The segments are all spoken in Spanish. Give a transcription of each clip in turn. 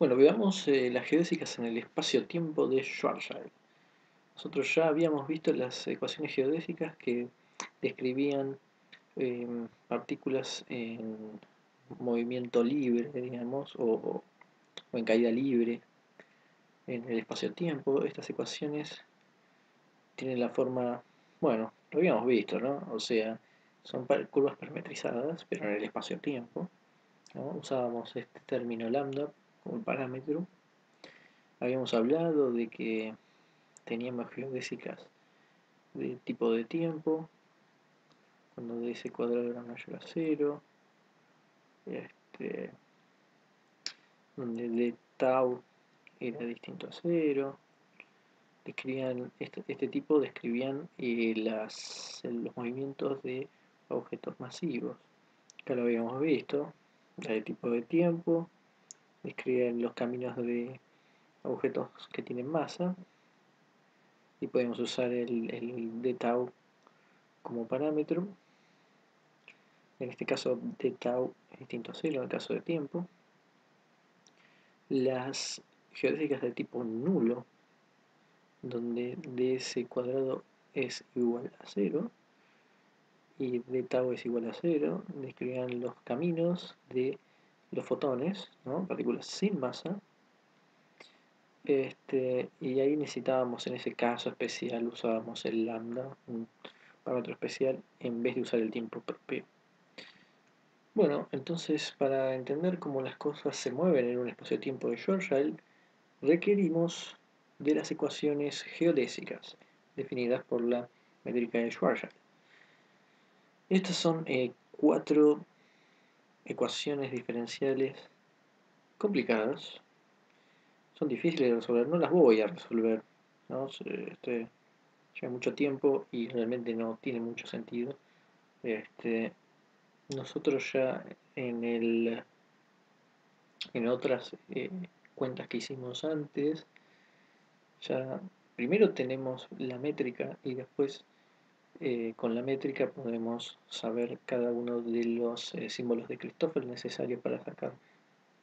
Bueno, veamos eh, las geodésicas en el espacio-tiempo de Schwarzschild. Nosotros ya habíamos visto las ecuaciones geodésicas que describían em, partículas en movimiento libre, digamos, o, o en caída libre en el espacio-tiempo. Estas ecuaciones tienen la forma, bueno, lo habíamos visto, ¿no? O sea, son curvas parametrizadas, pero en el espacio-tiempo. Usábamos este término lambda como parámetro. Habíamos hablado de que teníamos geodésicas de tipo de tiempo, cuando ds cuadrado era mayor a cero, este, donde d tau era distinto a cero, describían este, este tipo describían eh, las, los movimientos de objetos masivos. Acá lo habíamos visto, de tipo de tiempo, describen los caminos de objetos que tienen masa. Y podemos usar el, el d tau como parámetro. En este caso d tau es distinto a 0 en el caso de tiempo. Las geodésicas de tipo nulo donde ds cuadrado es igual a 0 y d tau es igual a 0 describían los caminos de los fotones, ¿no? partículas sin masa, este, y ahí necesitábamos, en ese caso especial, usábamos el lambda, un parámetro especial, en vez de usar el tiempo propio. Bueno, entonces para entender cómo las cosas se mueven en un espacio-tiempo de Schwarzschild, requerimos de las ecuaciones geodésicas, definidas por la métrica de Schwarzschild. Estas son eh, cuatro ecuaciones diferenciales complicadas. Son difíciles de resolver, no las voy a resolver. ¿no? Este, lleva mucho tiempo y realmente no tiene mucho sentido. Este, nosotros ya en el en otras eh, cuentas que hicimos antes, ya primero tenemos la métrica y después eh, con la métrica podemos saber cada uno de los eh, símbolos de Christoffel necesarios para sacar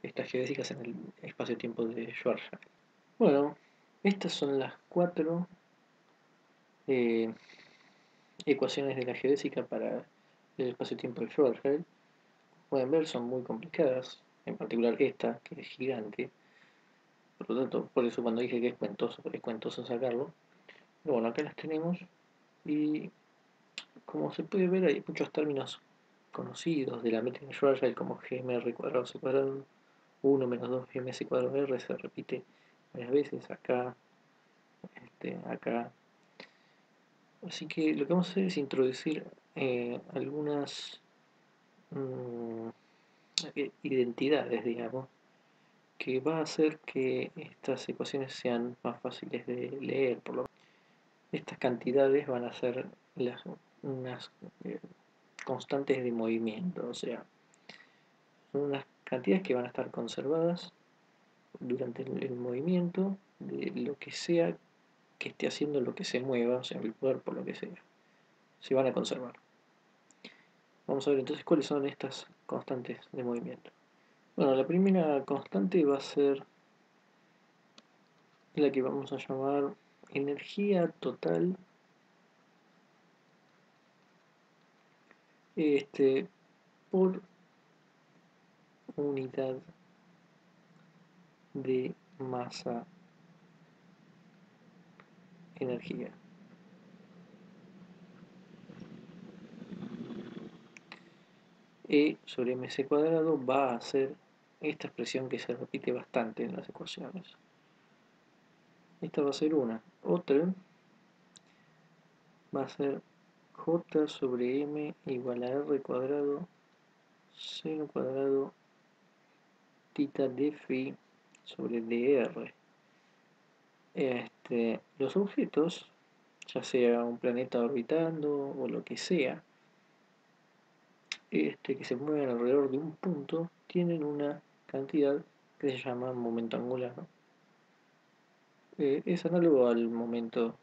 estas geodésicas en el espacio-tiempo de Schwarzschild. Bueno, estas son las cuatro eh, ecuaciones de la geodésica para el espacio-tiempo de Schwarzschild. Pueden ver, son muy complicadas, en particular esta, que es gigante. Por lo tanto, por eso cuando dije que es cuentoso, es cuentoso sacarlo. Pero bueno, acá las tenemos y como se puede ver, hay muchos términos conocidos de la métrica Schwarzschild como gmr cuadrado c cuadrado 1 menos 2 gms cuadrado r se repite varias veces acá, este, acá. Así que lo que vamos a hacer es introducir eh, algunas mm, identidades, digamos, que va a hacer que estas ecuaciones sean más fáciles de leer. Por lo estas cantidades van a ser las unas eh, constantes de movimiento, o sea, son unas cantidades que van a estar conservadas durante el, movimiento de lo que sea que esté haciendo lo que se mueva, o sea, el cuerpo, lo que sea, se van a conservar. Vamos a ver entonces cuáles son estas constantes de movimiento. Bueno, la primera constante va a ser la que vamos a llamar energía total este, por unidad de masa energía. E sobre mc cuadrado va a ser esta expresión que se repite bastante en las ecuaciones. Esta va a ser una. Otra va a ser j sobre m igual a r cuadrado seno cuadrado tita d phi sobre dr. Este, los objetos, ya sea un planeta orbitando o lo que sea, este, que se mueven alrededor de un punto, tienen una cantidad que se llama momento angular. Eh, es análogo al momento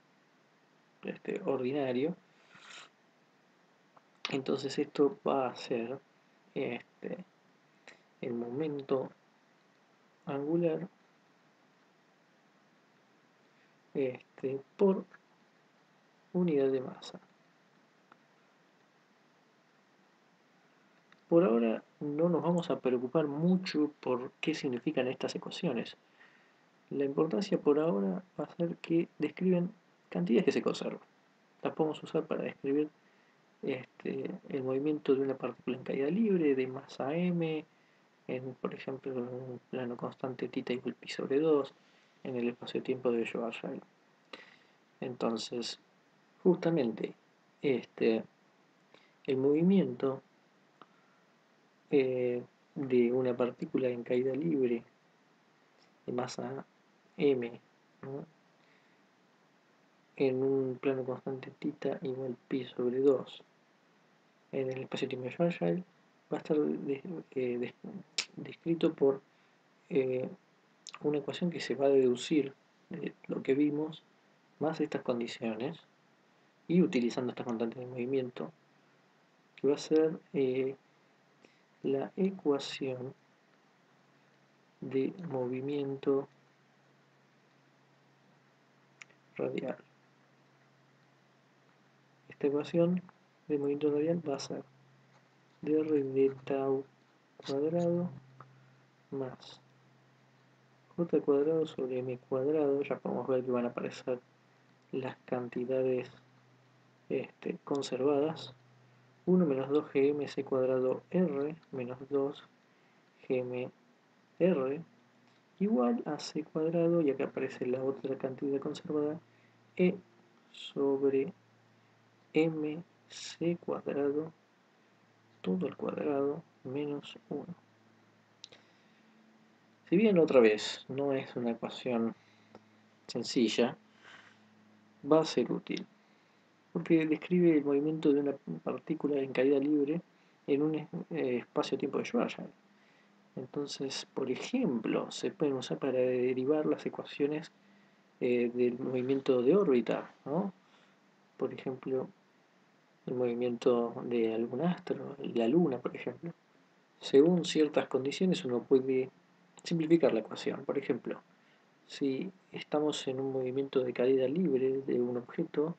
este, ordinario, entonces esto va a ser este, el momento angular este, por unidad de masa. Por ahora no nos vamos a preocupar mucho por qué significan estas ecuaciones. La importancia por ahora va a ser que describen cantidades que se conservan. Las podemos usar para describir este, el movimiento de una partícula en caída libre de masa m, en, por ejemplo, en un plano constante θ igual pi sobre 2, en el espacio-tiempo de Schwarzschild. Entonces, justamente, este, el movimiento eh, de una partícula en caída libre de masa m en un plano constante θ igual pi sobre 2 en el espacio-tiempo de Schwarzschild va a estar eh, descrito por eh, una ecuación que se va a deducir de lo que vimos más estas condiciones y utilizando estas constantes de movimiento que va a ser eh, la ecuación de movimiento radial. Esta ecuación de movimiento radial va a ser dr de tau cuadrado más j cuadrado sobre m cuadrado, ya podemos ver que van a aparecer las cantidades este, conservadas. 1 menos 2 gmc cuadrado r menos 2 gm r igual a c cuadrado y acá aparece la otra cantidad conservada e sobre mc cuadrado todo al cuadrado menos 1 si bien otra vez no es una ecuación sencilla va a ser útil porque describe el movimiento de una partícula en caída libre en un eh, espacio-tiempo de Schwarzschild. Entonces, por ejemplo, se pueden usar para derivar las ecuaciones eh, del movimiento de órbita, Por ejemplo, el movimiento de algún astro, la luna, por ejemplo. Según ciertas condiciones uno puede simplificar la ecuación. Por ejemplo, si estamos en un movimiento de caída libre de un objeto,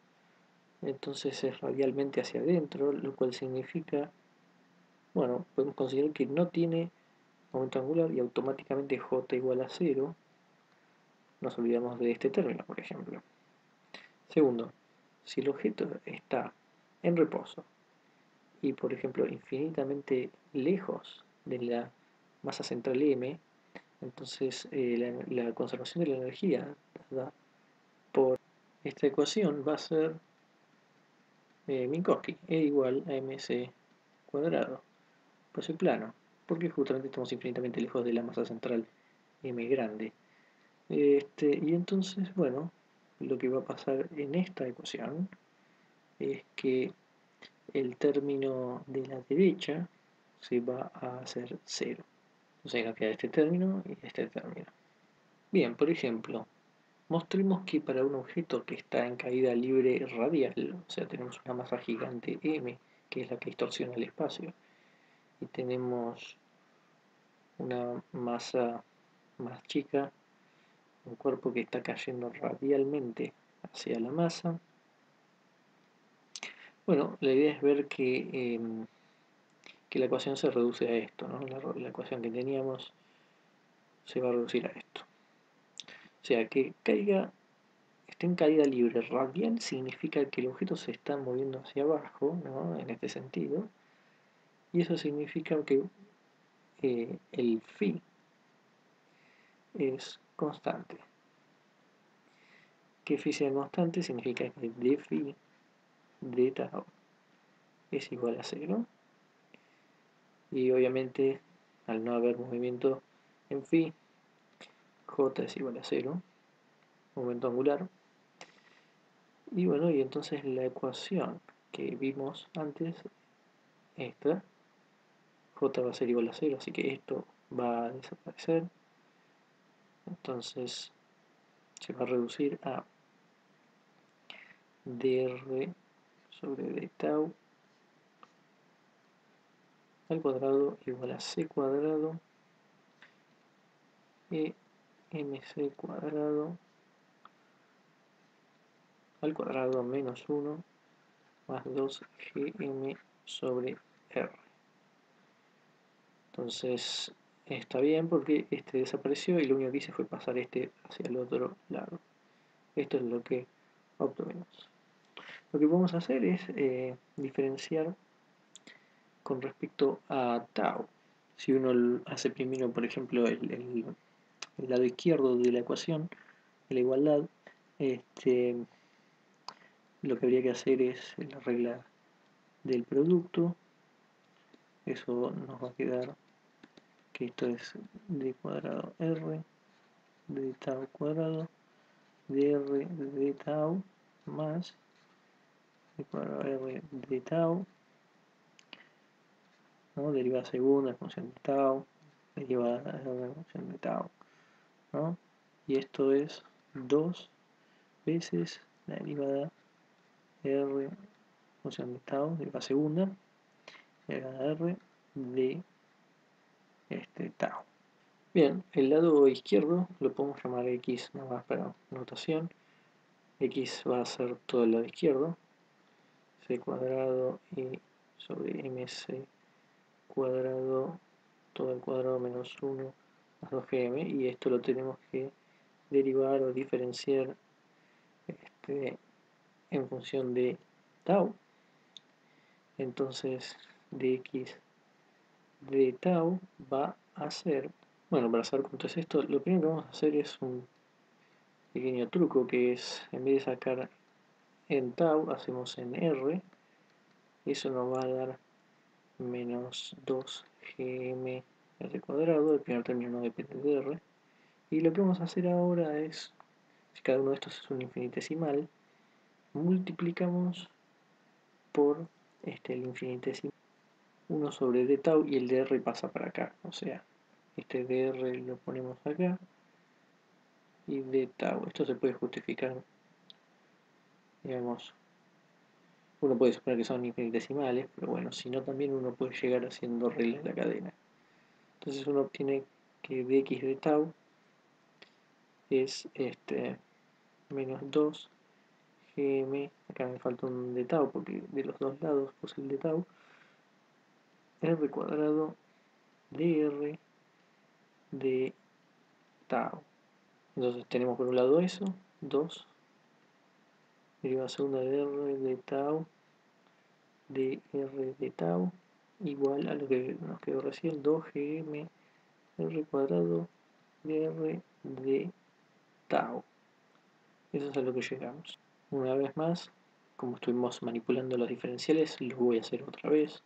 entonces es radialmente hacia adentro, lo cual significa, bueno, podemos considerar que no tiene momento angular y automáticamente j igual a 0. Nos olvidamos de este término, por ejemplo. Segundo, si el objeto está en reposo y, por ejemplo, infinitamente lejos de la masa central m, entonces eh, la, conservación de la energía por esta ecuación va a ser eh, Minkowski, E igual a mc cuadrado, pues el plano, porque justamente estamos infinitamente lejos de la masa central m grande. Este, y entonces, bueno, lo que va a pasar en esta ecuación es que el término de la derecha se va a hacer cero. O sea, queda este término y este término. Bien, por ejemplo, Mostremos que para un objeto que está en caída libre radial, o sea, tenemos una masa gigante m, que es la que distorsiona el espacio, y tenemos una masa más chica, un cuerpo que está cayendo radialmente hacia la masa. Bueno, la idea es ver que, em, que la ecuación se reduce a esto, ¿no? la ecuación que teníamos se va a reducir a esto. O sea, que caiga, esté en caída libre radial significa que el objeto se está moviendo hacia abajo, ¿no? en este sentido, y eso significa que eh, el phi es constante. Que phi sea constante significa que d phi de tau es igual a cero y obviamente al no haber movimiento en phi j es igual a 0, momento angular. Y bueno, y entonces la ecuación que vimos antes, esta, j va a ser igual a 0, así que esto va a desaparecer. Entonces se va a reducir a dr sobre d tau al cuadrado igual a c cuadrado mc cuadrado al cuadrado menos 1 más 2 gm sobre r. Entonces está bien porque este desapareció y lo único que hice fue pasar este hacia el otro lado. Esto es lo que obtuvimos. Lo que vamos a hacer es eh, diferenciar con respecto a tau. Si uno hace primero, por ejemplo, el, lado izquierdo de la ecuación, de la igualdad, este, lo que habría que hacer es la regla del producto. Eso nos va a quedar que esto es d cuadrado r de tau cuadrado de r de tau más cuadrado r de tau ¿no? derivada segunda función de tau derivada en función de tau ¿no? y esto es 2 veces la derivada r función de tau derivada segunda derivada r de este tau. Bien, el lado izquierdo lo podemos llamar x nada más para notación. x va a ser todo el lado izquierdo. C cuadrado y sobre mc cuadrado todo el cuadrado menos 1 más 2gm y esto lo tenemos que derivar o diferenciar este, en función de tau. Entonces dx de tau va a ser, bueno, para saber cuánto es esto, lo primero que vamos a hacer es un pequeño truco que es, en vez de sacar en tau, hacemos en r, eso nos va a dar menos 2 gm r cuadrado, el primer término no depende de r, y lo que vamos a hacer ahora es, si cada uno de estos es un infinitesimal, multiplicamos por este, el infinitesimal 1 sobre d tau y el dr pasa para acá. O sea, este dr lo ponemos acá y d tau. Esto se puede justificar, digamos, uno puede suponer que son infinitesimales, pero bueno, si no también uno puede llegar haciendo reglas de la cadena. Entonces uno obtiene que dx de tau es este menos 2 gm, acá me falta un de tau porque de los dos lados puse el de tau, r cuadrado dr de tau. Entonces tenemos por un lado eso, 2, derivada segunda de r de tau, de r de tau, igual a lo que nos quedó recién, 2gm r cuadrado de r de tau. Eso es a lo que llegamos. Una vez más, como estuvimos manipulando los diferenciales, lo voy a hacer otra vez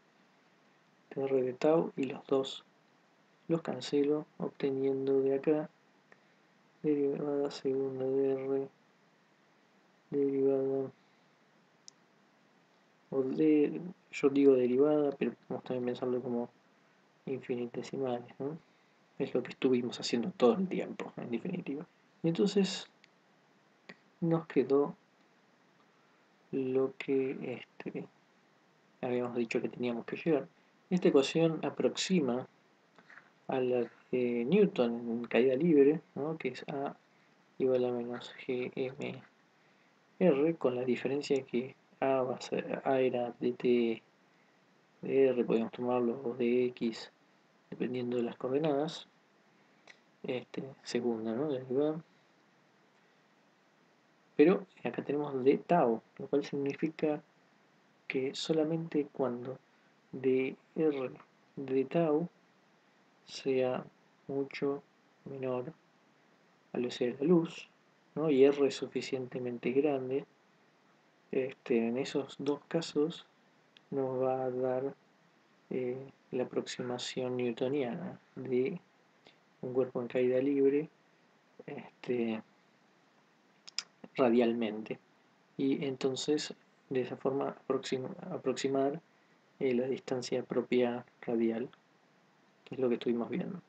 r de tau y los dos los cancelo obteniendo de acá derivada segunda de r derivada. O de yo digo derivada pero podemos también pensarlo como infinitesimales ¿no? es lo que estuvimos haciendo todo el tiempo en definitiva. Y entonces nos quedó lo que este, habíamos dicho que teníamos que llegar. Esta ecuación aproxima a la de Newton en caída libre, que es A igual a menos GMR, con la diferencia que A, va a, ser, a era dt de R, podemos tomarlo, o de X, dependiendo de las coordenadas. Este, segunda, ¿no? Pero acá tenemos de tau, lo cual significa que solamente cuando de R de tau sea mucho menor a la velocidad de la luz ¿no? y R es suficientemente grande este, en esos dos casos nos va a dar eh, la aproximación newtoniana de un cuerpo en caída libre este, radialmente y entonces de esa forma aproximar la distancia propia radial, que es lo que estuvimos viendo.